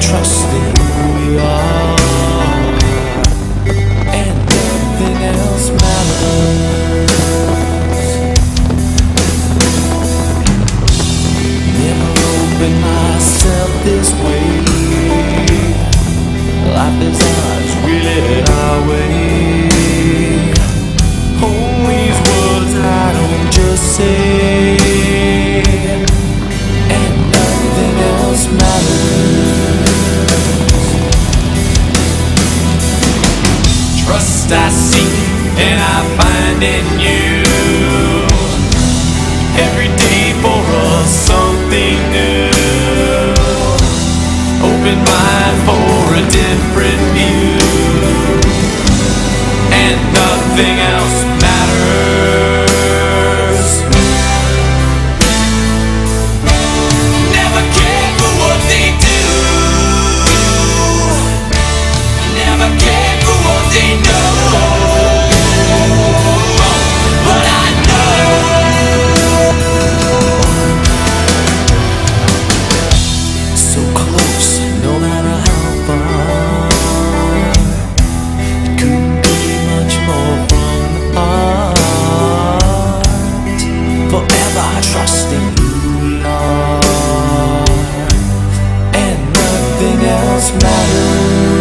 trust in who we are, and nothing else matters. Never opened myself this way. Trust I seek, and I find in you. Every day for us something new. Open mind for a different view. And nothing else nothing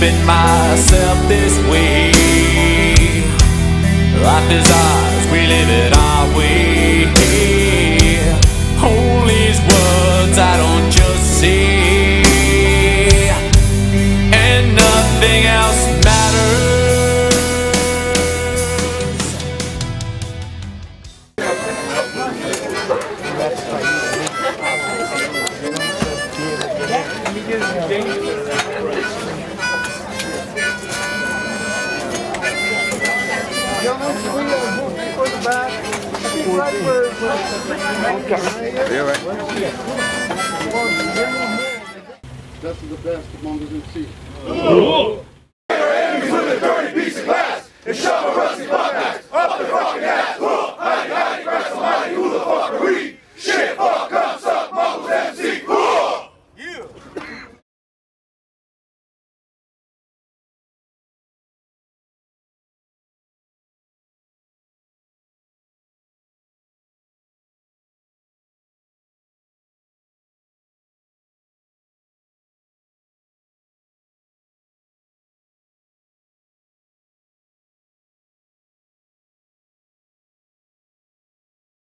opened myself this way. Life is ours, we live it our way. All these words I don't just say, and nothing else matters. Best the best among us in sea. with a dirty piece of glass and shove